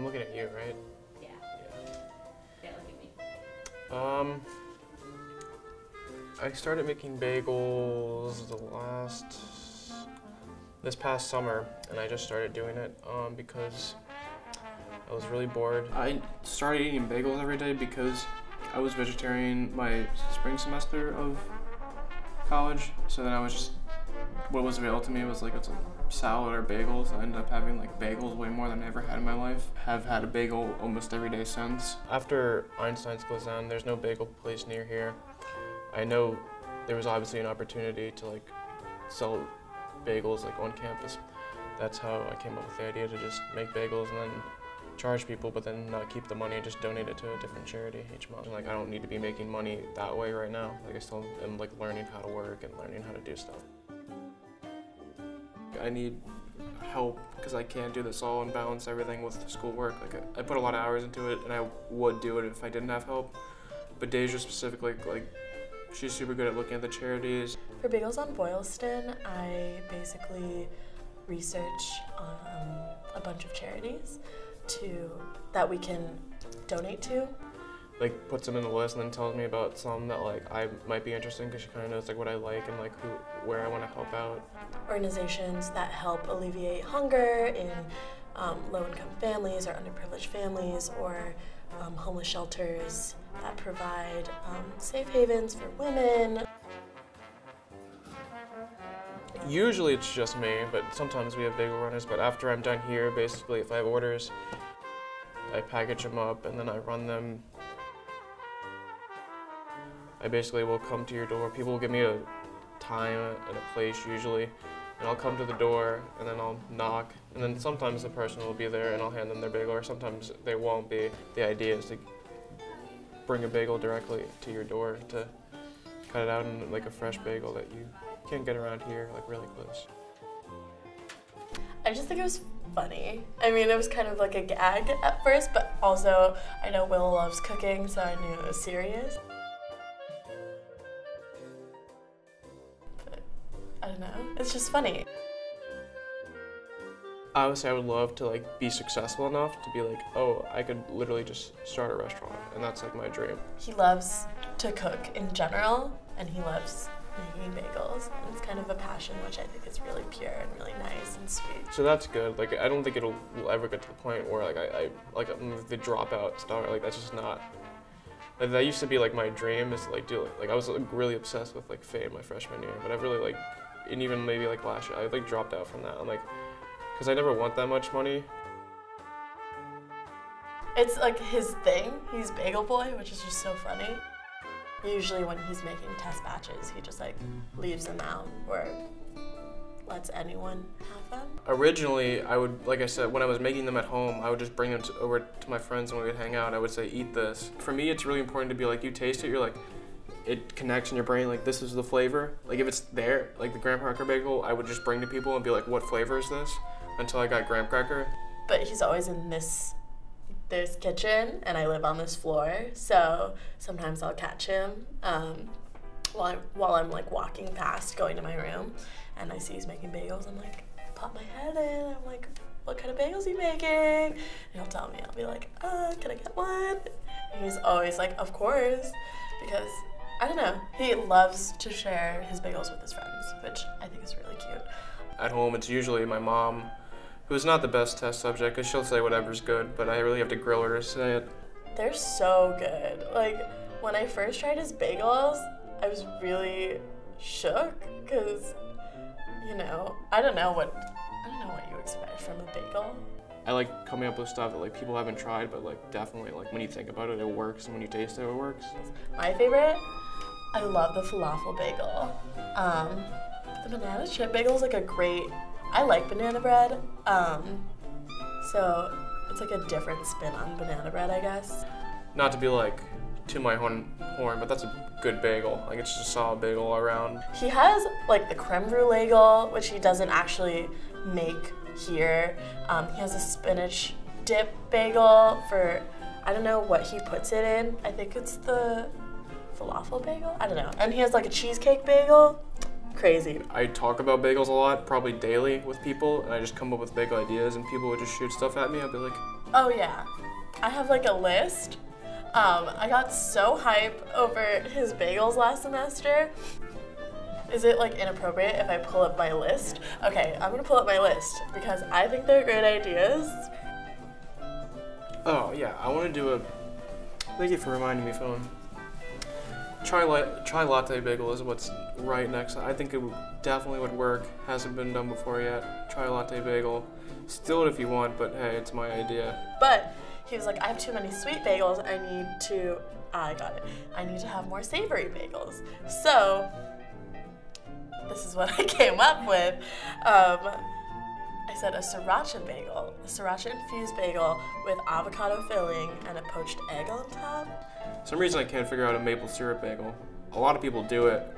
I'm looking at you, right? Yeah. Yeah. Yeah, look at me. Um, I started making bagels the last, this past summer, and I just started doing it um, because I was really bored. I started eating bagels every day because I was vegetarian my spring semester of college, so then I was just, what was available to me was like it's a salad or bagels. I ended up having like bagels way more than I ever had in my life. Have had a bagel almost every day since. After Einstein's Glazan, there's no bagel place near here. I know there was obviously an opportunity to like sell bagels like on campus. That's how I came up with the idea to just make bagels and then charge people, but then not keep the money and just donate it to a different charity each month. Like I don't need to be making money that way right now. Like I still am like learning how to work and learning how to do stuff. I need help because I can't do this all and balance everything with schoolwork. Like I, I put a lot of hours into it, and I would do it if I didn't have help. But Deja specifically, like she's super good at looking at the charities. For Bagels on Boylston, I basically research um, a bunch of charities to that we can donate to. Like puts them in the list and then tells me about some that like I might be interested in because she kind of knows like what I like and like who where I want to help out. Organizations that help alleviate hunger in um, low-income families or underprivileged families, or um, homeless shelters that provide um, safe havens for women. Usually it's just me, but sometimes we have bagel runners. But after I'm done here, basically, if I have orders, I package them up and then I run them. I basically will come to your door. People will give me a time and a place usually, and I'll come to the door and then I'll knock. And then sometimes the person will be there and I'll hand them their bagel, or sometimes they won't be. The idea is to bring a bagel directly to your door to cut it out in like a fresh bagel that you can't get around here like really close. I just think it was funny. I mean, it was kind of like a gag at first, but also I know Will loves cooking, so I knew it was serious. I don't know. It's just funny. Obviously, I would love to like be successful enough to be like, oh, I could literally just start a restaurant, and that's like my dream. He loves to cook in general, and he loves making bagels. And it's kind of a passion, which I think is really pure and really nice and sweet. So that's good. Like, I don't think it'll will ever get to the point where like I, I like the dropout star. Like that's just not. Like, that used to be like my dream is to, like do it. Like I was like, really obsessed with like fame my freshman year, but I've really like, and even maybe like last year, I like dropped out from that. I'm like, because I never want that much money. It's like his thing. He's Bagel Boy, which is just so funny. Usually when he's making test batches, he just like leaves them out or lets anyone have them. Originally, I would, like I said, when I was making them at home, I would just bring them to, over to my friends and we would hang out. I would say, eat this. For me, it's really important to be like, you taste it, you're like, it connects in your brain, like, this is the flavor. Like, if it's there, like the graham cracker bagel, I would just bring to people and be like, what flavor is this? Until I got graham cracker. But he's always in this this kitchen and I live on this floor, so sometimes I'll catch him um, while I'm, while I'm like walking past, going to my room, and I see he's making bagels. I'm like, pop my head in. I'm like, what kind of bagels are you making? And he'll tell me. I'll be like, uh, can I get one? And he's always like, of course, because I don't know. He loves to share his bagels with his friends, which I think is really cute. At home, it's usually my mom, who's not the best test subject, because she'll say whatever's good, but I really have to grill her to say it. They're so good. Like when I first tried his bagels, I was really shook because you know I don't know what I don't know what you expect from a bagel. I like coming up with stuff that like people haven't tried, but like definitely like when you think about it, it works, and when you taste it, it works. My favorite, I love the falafel bagel. Um, the banana chip bagel is like a great. I like banana bread. Um, so it's like a different spin on banana bread, I guess. Not to be like to my horn, horn, but that's a good bagel. Like it's just a solid bagel all around. He has like the creme brulee bagel, which he doesn't actually make here. Um, he has a spinach dip bagel for I don't know what he puts it in. I think it's the falafel bagel. I don't know. And he has like a cheesecake bagel. Crazy. I talk about bagels a lot, probably daily with people, and I just come up with bagel ideas, and people would just shoot stuff at me. I'd be like, Oh yeah, I have like a list. Um, I got so hype over his bagels last semester. Is it like inappropriate if I pull up my list? Okay, I'm gonna pull up my list because I think they're great ideas. Oh yeah, I want to do a. Thank you for reminding me, phone. Try la- try latte bagel is what's right next. I think it definitely would work. Hasn't been done before yet. Try latte bagel. Steal it if you want, but hey, it's my idea. But he was like, I have too many sweet bagels. I need to. I got it. I need to have more savory bagels. So this is what I came up with. Um, I said a sriracha bagel, a sriracha infused bagel with avocado filling and a poached egg on top. Some reason I can't figure out a maple syrup bagel. A lot of people do it.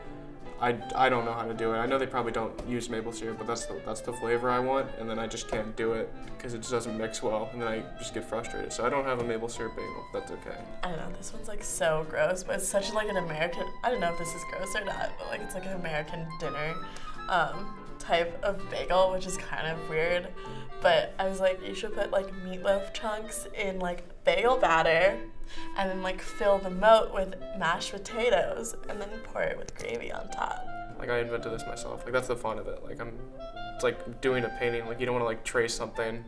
I, I don't know how to do it. I know they probably don't use maple syrup, but that's the that's the flavor I want, and then I just can't do it because it just doesn't mix well, and then I just get frustrated. So I don't have a maple syrup bagel. That's okay. I don't know, this one's like so gross, but it's such like an American, I don't know if this is gross or not, but like it's like an American dinner um, type of bagel, which is kind of weird. But I was like, you should put like meatloaf chunks in like bagel batter and then like fill the moat with mashed potatoes and then pour it with gravy on top. Like I invented this myself. Like that's the fun of it. Like I'm, it's like doing a painting. Like you don't want to like trace something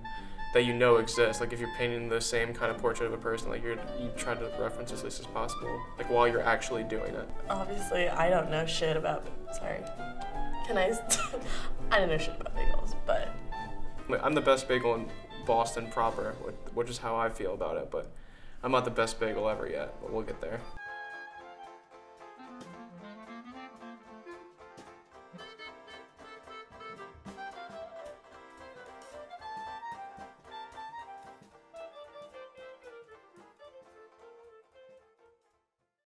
that you know exists. Like if you're painting the same kind of portrait of a person, like you're you try to reference as least as possible. Like while you're actually doing it. Obviously, I don't know shit about. Sorry. Can I? I don't know shit about bagels, but Like, I'm the best bagel in Boston proper, which- is how I feel about it. But I'm not the best bagel ever yet. But we'll get there.